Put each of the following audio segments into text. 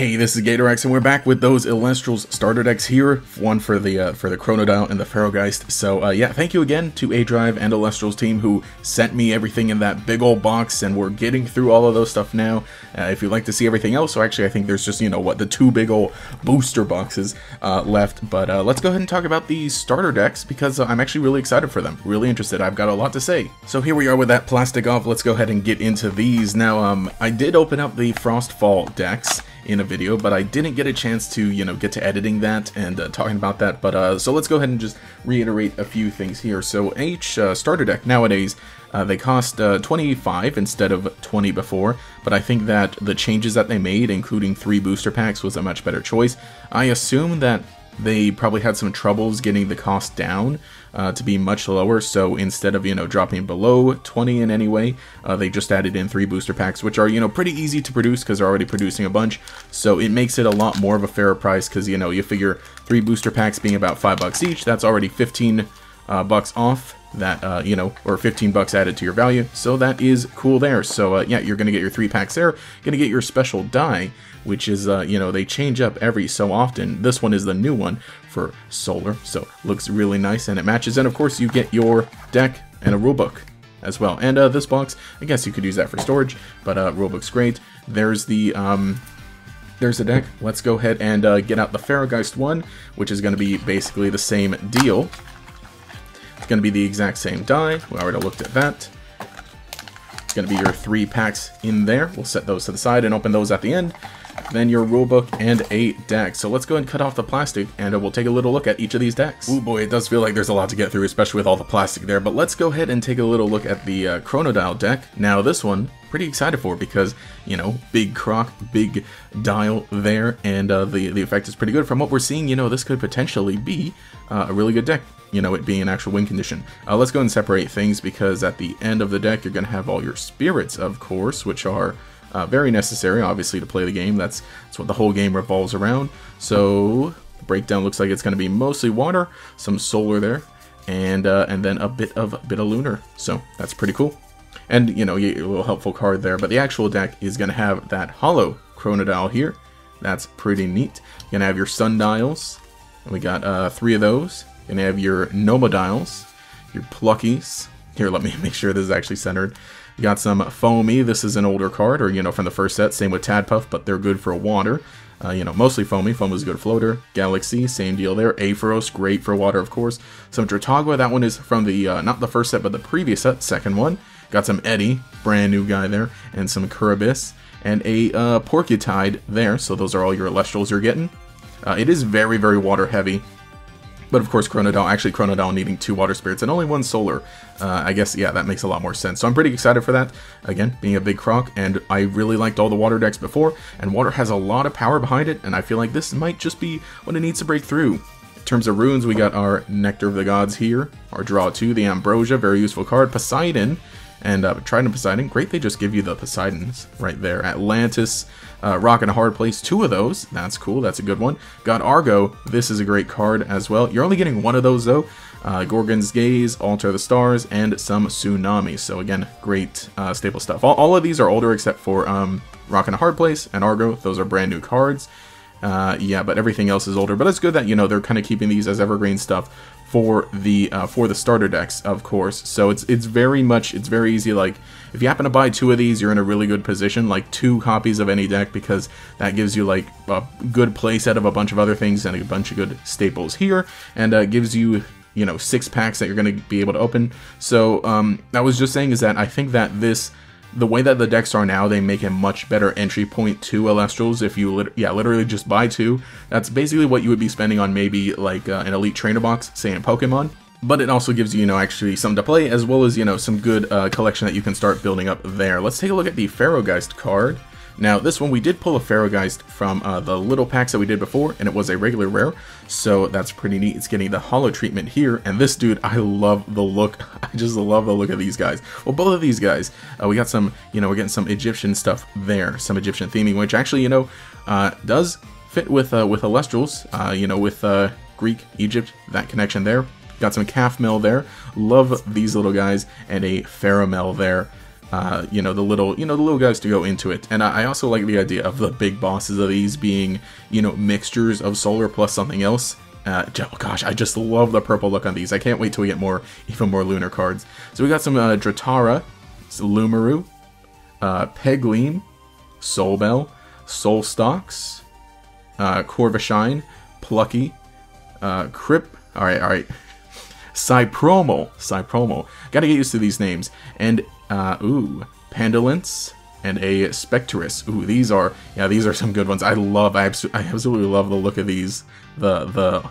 Hey, this is GatorEX, and we're back with those Elestrals starter decks here. One for the uh, for the Chronodile and the Pharogeist. So uh, yeah, thank you again to aDrive and Elestrals team who sent me everything in that big old box, and we're getting through all of those stuff now. Uh, if you'd like to see everything else, so actually I think there's just you know what the two big old booster boxes uh, left. But uh, let's go ahead and talk about these starter decks because uh, I'm actually really excited for them. Really interested. I've got a lot to say. So here we are with that plastic off. Let's go ahead and get into these now. Um, I did open up the Frostfall decks in a video, but I didn't get a chance to, you know, get to editing that and uh, talking about that. But uh, so let's go ahead and just reiterate a few things here. So each uh, starter deck nowadays, uh, they cost uh, 25 instead of 20 before, but I think that the changes that they made, including three booster packs, was a much better choice. I assume that they probably had some troubles getting the cost down uh, to be much lower. So instead of, you know, dropping below 20 in any way, uh, they just added in three booster packs, which are, you know, pretty easy to produce because they're already producing a bunch. So it makes it a lot more of a fairer price because, you know, you figure three booster packs being about five bucks each, that's already 15 uh, bucks off that, uh, you know, or 15 bucks added to your value. So that is cool there. So uh, yeah, you're going to get your three packs there, going to get your special die, which is, uh, you know, they change up every so often. This one is the new one for Solar, so looks really nice and it matches. And of course you get your deck and a rulebook as well. And uh, this box, I guess you could use that for storage, but uh, rulebook's great. There's the um, there's the deck. Let's go ahead and uh, get out the Pharogeist one, which is going to be basically the same deal going to be the exact same die. We already looked at that. It's going to be your three packs in there. We'll set those to the side and open those at the end. Then your rulebook and a deck. So let's go and cut off the plastic and we'll take a little look at each of these decks. Oh boy, it does feel like there's a lot to get through, especially with all the plastic there. But let's go ahead and take a little look at the uh, Chronodile deck. Now this one, pretty excited for because, you know, big croc, big dial there, and uh, the, the effect is pretty good. From what we're seeing, you know, this could potentially be uh, a really good deck you know, it being an actual win condition. Uh, let's go and separate things because at the end of the deck, you're going to have all your spirits, of course, which are uh, very necessary, obviously, to play the game. That's, that's what the whole game revolves around. So, the breakdown looks like it's going to be mostly water, some solar there, and uh, and then a bit of a bit of lunar. So, that's pretty cool. And, you know, a little helpful card there. But the actual deck is going to have that hollow Chronodile here. That's pretty neat. You're going to have your Sundiles. And we got uh, three of those. You're gonna have your Nomodials, your Pluckies. Here, let me make sure this is actually centered. You got some Foamy. This is an older card, or, you know, from the first set. Same with Tadpuff, but they're good for water. Uh, you know, mostly Foamy. Foam is a good floater. Galaxy, same deal there. Aephros, great for water, of course. Some Dratagua, that one is from the, uh, not the first set, but the previous set, second one. Got some Eddie, brand new guy there, and some Curabis, and a uh, Porcutide there. So those are all your Elestrals you're getting. Uh, it is very, very water heavy. But of course, Chronodile, actually Chronodile needing two Water Spirits and only one Solar. Uh, I guess, yeah, that makes a lot more sense. So I'm pretty excited for that. Again, being a big croc, and I really liked all the Water decks before, and Water has a lot of power behind it, and I feel like this might just be what it needs to break through. In terms of runes, we got our Nectar of the Gods here, our Draw 2, the Ambrosia, very useful card, Poseidon, and uh, Trident Poseidon, great they just give you the Poseidons right there. Atlantis, uh, Rock and a Hard Place, two of those, that's cool, that's a good one. Got Argo, this is a great card as well. You're only getting one of those though. Uh, Gorgon's Gaze, Altar the Stars, and some Tsunami. So again, great uh, staple stuff. All, all, of these are older except for um, Rock and a Hard Place and Argo. Those are brand new cards. Uh, yeah, but everything else is older. But it's good that you know they're kind of keeping these as evergreen stuff for the uh, for the starter decks, of course. So it's it's very much it's very easy. Like if you happen to buy two of these, you're in a really good position. Like two copies of any deck because that gives you like a good playset of a bunch of other things and a bunch of good staples here, and uh, gives you you know six packs that you're going to be able to open. So um, I was just saying is that I think that this the way that the decks are now, they make a much better entry point to Elestrals if you, lit yeah, literally just buy two. That's basically what you would be spending on maybe like uh, an Elite Trainer box, say in Pokemon. But it also gives you, you know, actually something to play, as well as, you know, some good uh, collection that you can start building up there. Let's take a look at the Pharogeist card. Now, this one we did pull a Pharogeist from uh, the little packs that we did before, and it was a regular rare, so that's pretty neat. It's getting the hollow treatment here, and this dude, I love the look. I just love the look of these guys. Well, both of these guys, uh, we got some, you know, we're getting some Egyptian stuff there, some Egyptian theming, which actually, you know, uh, does fit with uh, with Elestrals, uh, you know, with uh, Greek, Egypt, that connection there. Got some calf mill there. Love these little guys, and a Pharamel there uh, you know, the little, you know, the little guys to go into it. And I, I also like the idea of the big bosses of these being, you know, mixtures of solar plus something else. Uh, gosh, I just love the purple look on these. I can't wait till we get more, even more lunar cards. So we got some uh, Dratara, Lumaru, uh, Pegleam, Soulbell, Soulstox, uh, Corvishine, Plucky, uh, Crip. All right, all right. Cypromo, Cypromo. Got to get used to these names. And uh, ooh, Pandolence and a Spectrus. Ooh, these are yeah, these are some good ones. I love, I, abso- I absolutely love the look of these. The the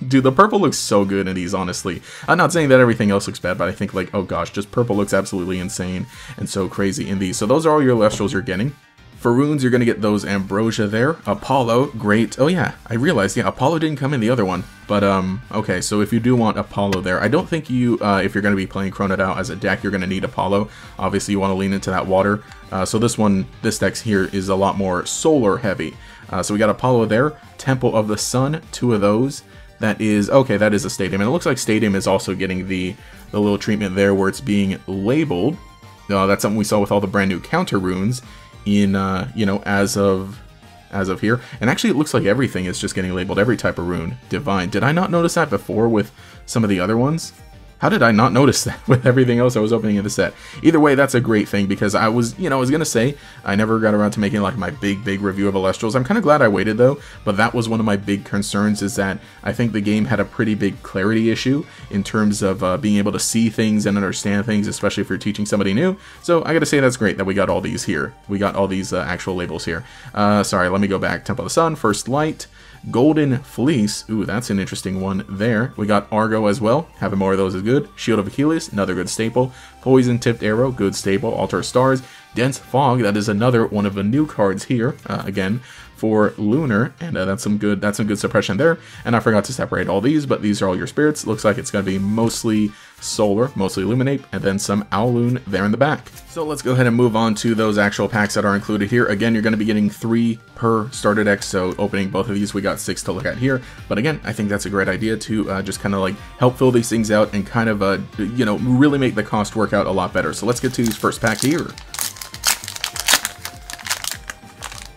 dude, the purple looks so good in these. Honestly, I'm not saying that everything else looks bad, but I think like oh gosh, just purple looks absolutely insane and so crazy in these. So those are all your Lestrals you're getting. For runes, you're going to get those Ambrosia there. Apollo, great. Oh yeah, I realized, yeah, Apollo didn't come in the other one. But, um, okay, so if you do want Apollo there, I don't think you, uh, if you're going to be playing Chronodile as a deck, you're going to need Apollo. Obviously, you want to lean into that water. Uh, so this one, this deck here is a lot more solar heavy. Uh, so we got Apollo there, Temple of the Sun, two of those. That is, okay, that is a Stadium. And it looks like Stadium is also getting the, the little treatment there where it's being labeled. Uh, that's something we saw with all the brand new counter runes in uh, you know as of as of here. And actually, it looks like everything is just getting labeled every type of rune divine. Did I not notice that before with some of the other ones? How did I not notice that with everything else I was opening in the set? Either way, that's a great thing because I was, you know, I was going to say I never got around to making like my big, big review of Elestrals. I'm kind of glad I waited though, but that was one of my big concerns is that I think the game had a pretty big clarity issue in terms of uh, being able to see things and understand things, especially if you're teaching somebody new. So I got to say that's great that we got all these here. We got all these uh, actual labels here. Uh, sorry, let me go back. Temple of the Sun, First Light, Golden Fleece. Ooh, that's an interesting one there. We got Argo as well. Having more of those is good. Shield of Achilles, another good staple. Poison Tipped Arrow, good staple. Altar Stars. Dense Fog, that is another one of the new cards here. Uh, again, for Lunar, and uh, that's some good that's some good suppression there. And I forgot to separate all these, but these are all your spirits. Looks like it's going to be mostly Solar, mostly Illuminate, and then some Owloon there in the back. So let's go ahead and move on to those actual packs that are included here. Again, you're going to be getting three per starter deck, so opening both of these, we got six to look at here. But again, I think that's a great idea to uh, just kind of like help fill these things out and kind of, uh, you know, really make the cost work out a lot better. So let's get to these first pack here.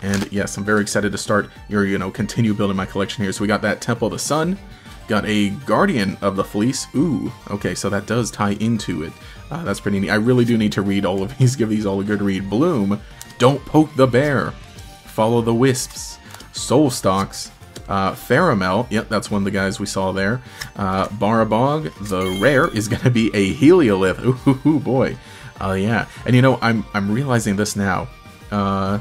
And yes, I'm very excited to start your, you know, continue building my collection here. So we got that Temple of the Sun, got a Guardian of the Fleece. Ooh, okay, so that does tie into it. Uh, that's pretty neat. I really do need to read all of these, give these all a good read. Bloom, Don't Poke the Bear, Follow the Wisps, Soulstox, uh, Pharamel, yep, that's one of the guys we saw there. Uh, Barabog, the rare is going to be a Heliolith. Ooh, ooh boy. Uh, yeah, and you know, I'm, I'm realizing this now. Uh,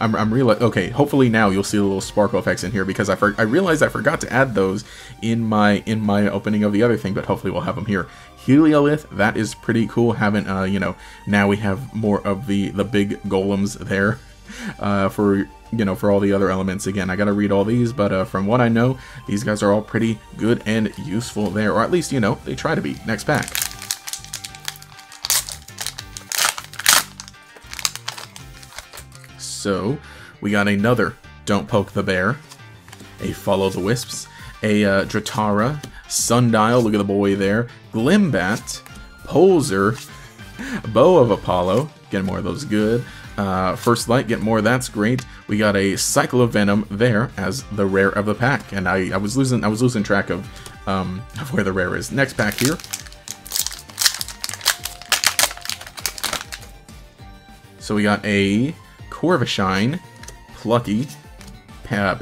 I'm, I'm real okay hopefully now you'll see the little sparkle effects in here because I, for, I realized I forgot to add those in my in my opening of the other thing but hopefully we'll have them here. Heliolith that is pretty cool having uh you know now we have more of the the big golems there uh, for you know for all the other elements. Again I gotta read all these but uh, from what I know these guys are all pretty good and useful there or at least you know they try to be. Next pack So we got another Don't Poke the Bear, a Follow the Wisps, a uh, Dratara, Sundile, look at the boy there, Glimbat, Polzer, Bow of Apollo, get more of those good. Uh, First Light, get more, that's great. We got a Cycle of Venom there as the rare of the pack, and I, I was losing I was losing track of um, of where the rare is. Next pack here. So we got a Corvishine, Plucky, pa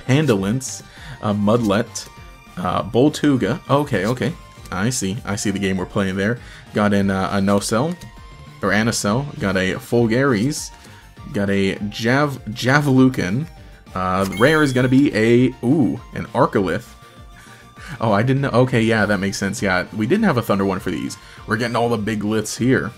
uh, Mudlet, uh, Boltuga. Okay, okay. I see. I see the game we're playing there. Got in uh, a Nocel, or Anacel. Got a Fulgaris. Got a Jav Javalucan. Uh, rare is going to be a, ooh, an Arcolith. Oh, I didn't know. Okay, yeah, that makes sense. Yeah, we didn't have a Thunder one for these. We're getting all the big liths here.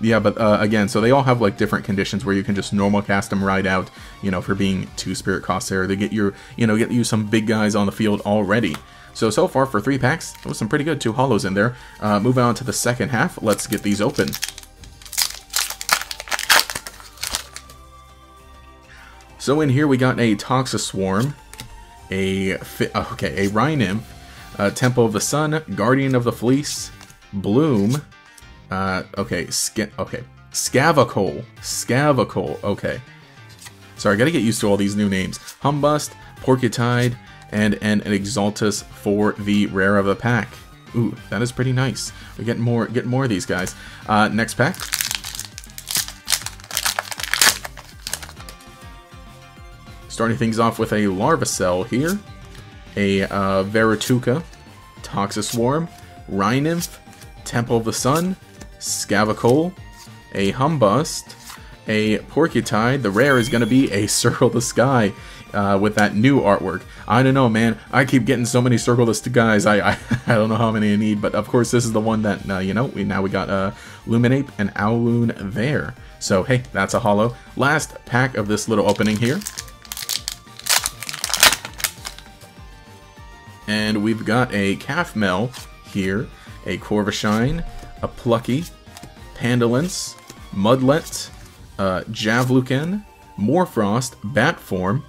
Yeah, but uh, again, so they all have like different conditions where you can just normal cast them right out, you know, for being two spirit cost there. They get your, you know, get you some big guys on the field already. So, so far for three packs, there was some pretty good two hollows in there. Uh, moving on to the second half, let's get these open. So in here we got a Toxiswarm, a, okay, a Rhynymph, uh, Temple of the Sun, Guardian of the Fleece, Bloom, uh, okay, skin. Okay, Scavacole. Scavacole. Okay. Sorry, I gotta get used to all these new names. Humbust, Porcutide, and an, an Exaltus for the rare of the pack. Ooh, that is pretty nice. We get more get more of these guys. Uh, next pack. Starting things off with a Larvacell here, a uh, Verituka, Toxiswarm, Rhinymph, Temple of the Sun, Scavacole, a Humbust, a Porcutide. The rare is going to be a Circle the Sky uh, with that new artwork. I don't know, man. I keep getting so many Circle the Skies. I, I I don't know how many I need, but of course this is the one that uh, you know. We now we got uh, Luminape and Owloon there. So hey, that's a hollow. Last pack of this little opening here. And we've got a Cafmel here, a Corvishine, a Plucky, Pandolence, Mudlet, uh, Javlucan, Morfrost, Bat form.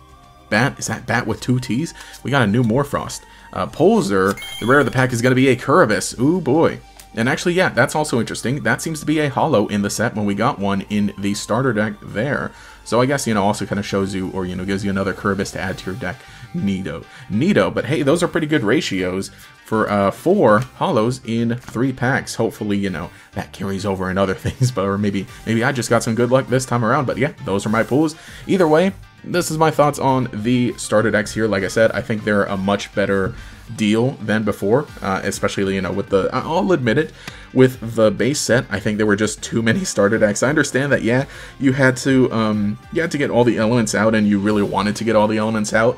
Bat, is that Bat with two T's? We got a new Morfrost. Uh, Polzer, the rare of the pack is going to be a Curvis. Ooh boy. And actually, yeah, that's also interesting. That seems to be a hollow in the set when we got one in the starter deck there. So I guess, you know, also kind of shows you, or, you know, gives you another Kerberos to add to your deck. Neato. Neato, but hey, those are pretty good ratios for uh, four hollows in three packs. Hopefully, you know, that carries over in other things, but or maybe maybe I just got some good luck this time around. But yeah, those are my pulls. Either way, this is my thoughts on the starter decks here. Like I said, I think they're a much better deal than before, uh, especially, you know, with the, I'll admit it, with the base set, I think there were just too many starter decks. I understand that, yeah, you had to, um, you had to get all the elements out and you really wanted to get all the elements out,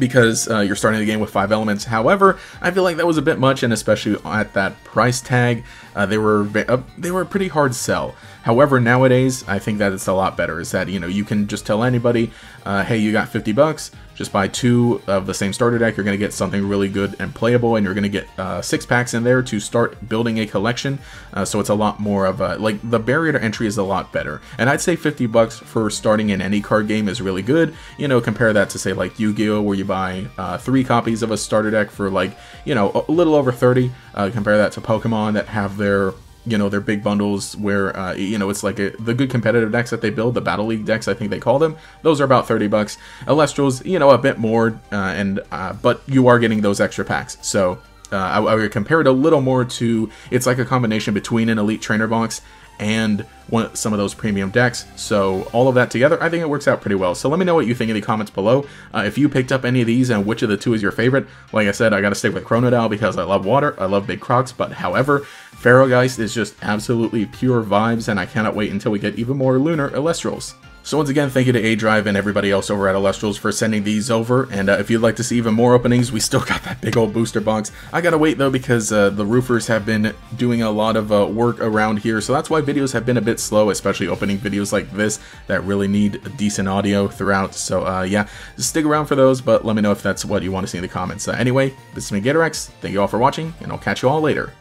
because uh, you're starting the game with five elements. However, I feel like that was a bit much, and especially at that price tag, uh, they were uh, they were a pretty hard sell. However, nowadays I think that it's a lot better. Is that you know you can just tell anybody, uh, hey, you got 50 bucks, just buy two of the same starter deck. You're going to get something really good and playable, and you're going to get uh, six packs in there to start building a collection. Uh, so it's a lot more of a like the barrier to entry is a lot better. And I'd say 50 bucks for starting in any card game is really good. You know, compare that to say like Yu-Gi-Oh, where you buy uh, three copies of a starter deck for like you know a little over 30. compare that to Pokemon that have their you know their big bundles where uh, you know it's like a, the good competitive decks that they build the battle league decks i think they call them those are about 30 bucks. Elestrals you know a bit more uh, and uh, but you are getting those extra packs. So uh, I, I, would compare it a little more to it's like a combination between an elite trainer box and one, some of those premium decks. So all of that together, I think it works out pretty well. So let me know what you think in the comments below. Uh, if you picked up any of these and which of the two is your favorite. Like I said, I gotta stick with Chronodile because I love water, I love big crocs, but however, Pharogeist is just absolutely pure vibes and I cannot wait until we get even more Lunar Elestrals. So once again, thank you to aDrive and everybody else over at Elestrals for sending these over, and uh, if you'd like to see even more openings, we still got that big old booster box. I gotta wait though because uh, the roofers have been doing a lot of uh, work around here, so that's why videos have been a bit slow, especially opening videos like this that really need decent audio throughout. So uh, yeah, stick around for those, but let me know if that's what you want to see in the comments. Uh, anyway, this is me, GatorEX, thank you all for watching, and I'll catch you all later.